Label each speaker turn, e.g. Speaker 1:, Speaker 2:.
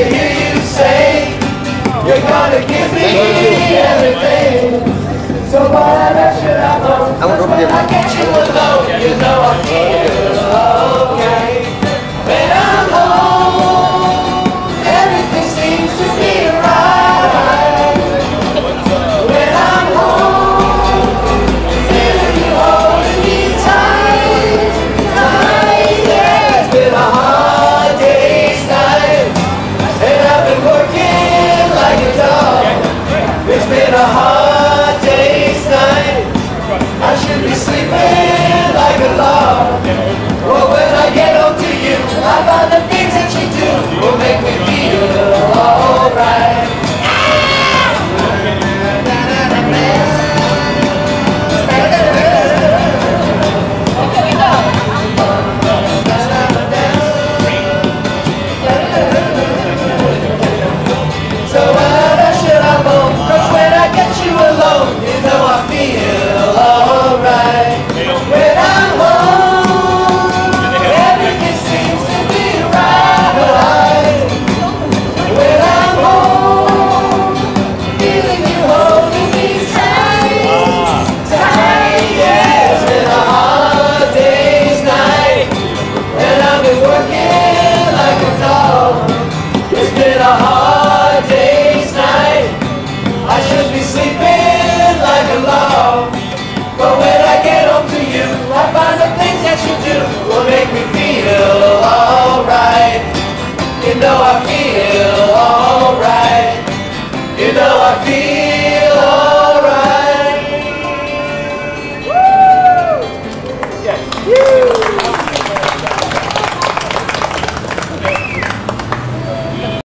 Speaker 1: to hear you say, you're gonna give me everything. So why should I go? I won't go over there. I you alone, you know you do will make me feel alright. You know I feel alright. You know I feel alright. Woo! Yeah.